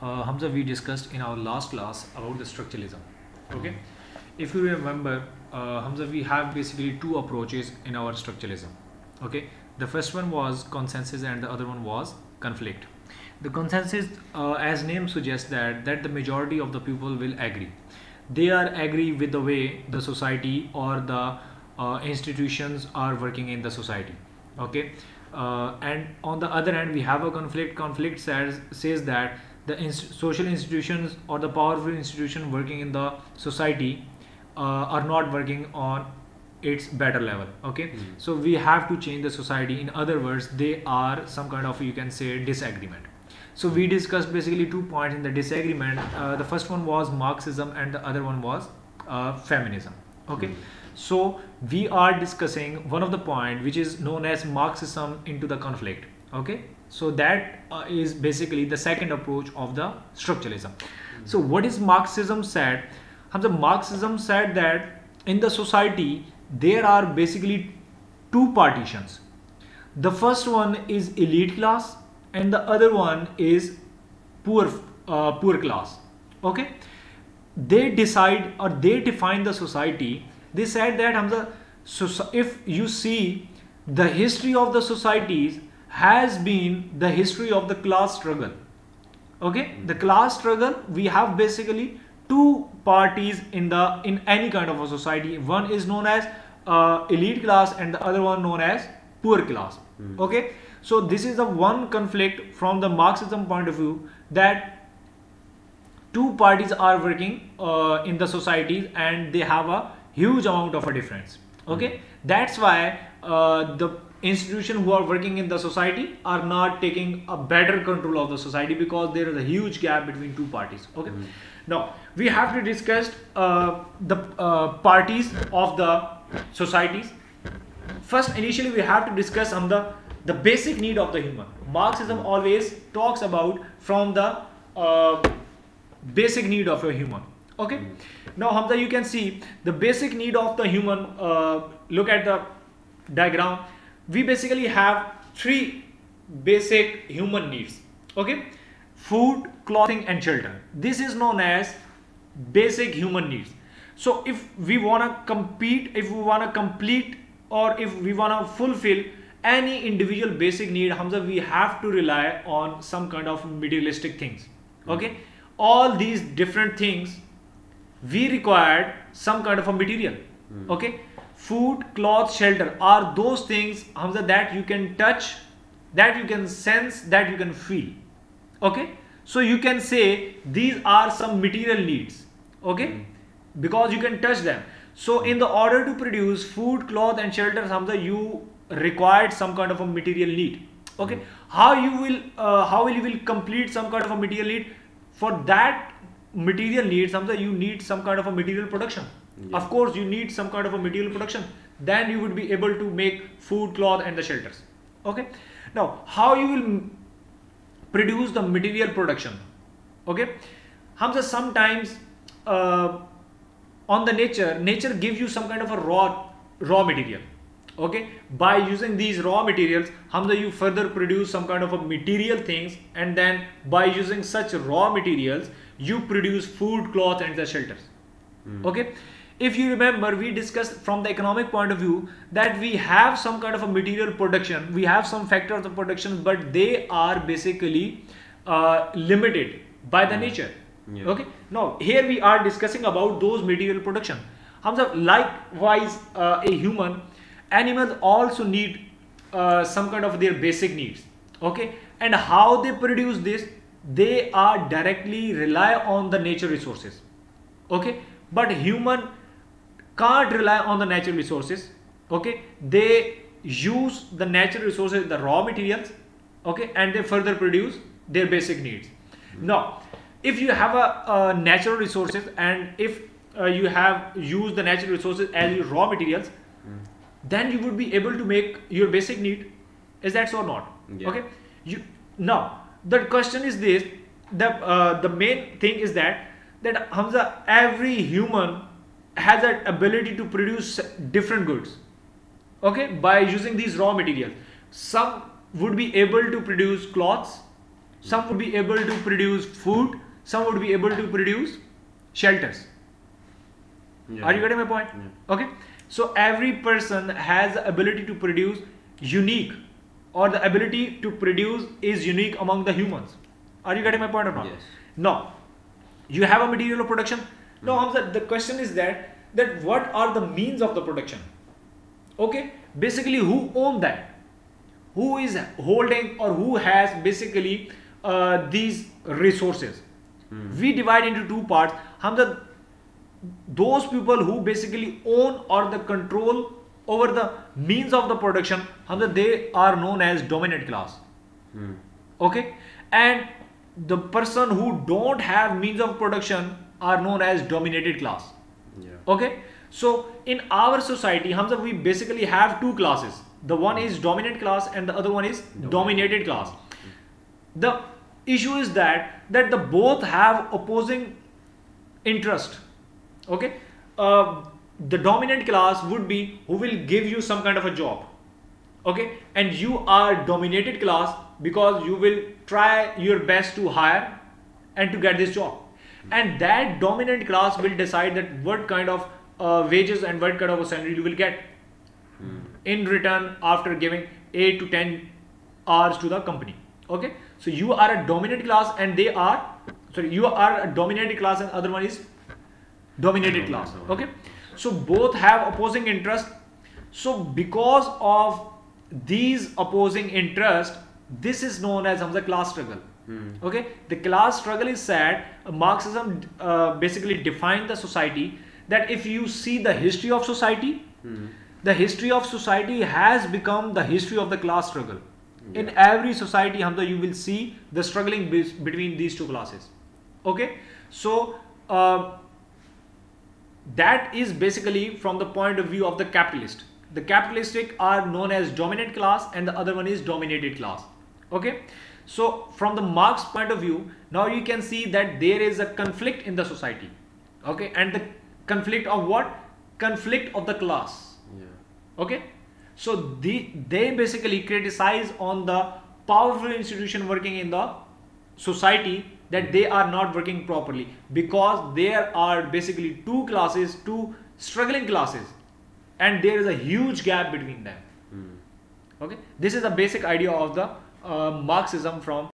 uh, Hamza, we discussed in our last class about the structuralism. Okay, if you remember, uh, Hamza, we have basically two approaches in our structuralism. Okay, the first one was consensus, and the other one was conflict. The consensus, uh, as name suggests, that that the majority of the people will agree. They are agree with the way the society or the uh, institutions are working in the society. Okay, uh, and on the other hand, we have a conflict. Conflict says says that the inst- social institutions or the powerful institution working in the society uh, are not working on its better level okay? Mhm. so we have to change the society. In other words they are some kind of you can say disagreement. So we discussed basically two points in the disagreement. Uh, the first one was marxism and the other one was uh, feminism okay? Mhm. so we are discussing one of the point which is known as marxism into the conflict okay so that uh, is basically the second approach of the structuralism. So what is marxism said? Hamza, marxism said that in the society there are basically two partitions. The first one is elite class and the other one is poor uh, poor class. Okay? They decide or they define the society. They said that Hamza, so if you see the history of the societies has been the history of the class struggle. Okay? The class struggle we have basically two parties in the in any kind of a society. One is known as uh, elite class and the other one known as poor class. Mhm. okay? So this is the one conflict from the marxism point of view that two parties are working uh, in the societies and they have a huge amount of a difference. Okay? That's why uh, the institution who are working in the society are not taking a better control of the society because there is a huge gap between two parties okay? Mhm. now we have to discuss uh, the uh, parties of the societies. First initially we have to discuss on the the basic need of the human. Marxism always talks about from the uh, basic need of a human okay? Now hamza you can see the basic need of the human uh, look at the diagram we basically have three basic human needs okay? Food clothing and shelter. This is known as basic human needs. So if we want to compete if we want to complete or if we want to fulfill any individual basic need hamza we have to rely on some kind of materialistic things okay? All these different things we required some kind of a material Hmm. okay food cloth shelter are those things hamza that you can touch that you can sense that you can feel. Okay? So you can say these are some material needs. Okay? Because you can touch them. So in the order to produce food cloth and shelter hamza you required some kind of a material need. Okay? How you will uh, how will you will complete some kind of a material need? For that material need hamza you need some kind of a material production Yeah. of course you need some kind of a material production. Then you would be able to make food cloth and the shelters. Okay? Now how you will produce the material production? Okay? Hamza sometimes uh, on the nature nature gives you some kind of a raw raw material. Okay? By using these raw materials hamza you further produce some kind of a material things and then by using such raw materials you produce food cloth and the shelters. Okay if you remember we discussed from the economic point of view that we have some kind of a material production we have some factors of production but they are basically uh, limited by the nature. Yeah. okay? Now here we are discussing about those material production. Hamza, likewise uh, a human animals also need uh, some kind of their basic needs. Okay? And how they produce this they are directly rely on the nature resources. Okay? But human can't rely on the natural resources okay? They use the natural resources the raw materials okay and they further produce their basic needs. Now if you have a, uh natural resources and if uh, you have used the natural resources as your raw materials then you would be able to make your basic need. Is that so or not? Yeah. okay? You now the question is this the uh, the main thing is that that Hamza every human has that ability to produce different goods okay by using these raw materials some would be able to produce cloths some would be able to produce food some would be able to produce shelters Yeah. are you getting my point Yeah. okay so every person has the ability to produce unique or the ability to produce is unique among the humans are you getting my point or not Yes. no you have a material of production no Hamza, the question is that that what are the means of the production? Okay basically who own that? Who is holding or who has basically uh, these resources? We divide into two parts. Hamza, those people who basically own or the control over the means of the production Hamza, they are known as dominant class. Hmm. okay? And the person who don't have means of production are known as dominated class. Yeah. okay? So in our society Hamza we basically have two classes. The one is dominant class and the other one is dominated. class. The issue is that that the both have opposing interest. Okay? Uh, the dominant class would be who will give you some kind of a job. Okay? And you are dominated class because you will try your best to hire and to get this job and that dominant class will decide that what kind of uh, wages and what kind of a salary you will get. In return after giving 8 to 10 hours to the company. Okay? So you are a dominant class and they are sorry you are a dominated class and other one is dominated class. okay. So both have opposing interest. So because of these opposing interest this is known as Hamza class struggle okay? The class struggle is sad. Marxism uh, basically defined the society that if you see the history of society the history of society has become the history of the class struggle. In every society Hamza, you will see the struggling be- between these two classes. Okay? So uh, that is basically from the point of view of the capitalist. The capitalistic are known as dominant class and the other one is dominated class. Okay so from the marx point of view now you can see that there is a conflict in the society. Okay? And the conflict of what? Conflict of the class. Yeah. okay? So the, they basically criticize on the powerful institution working in the society that they are not working properly because there are basically two classes two struggling classes. And there is a huge gap between them. Hmm. okay? This is the basic idea of the uh, marxism from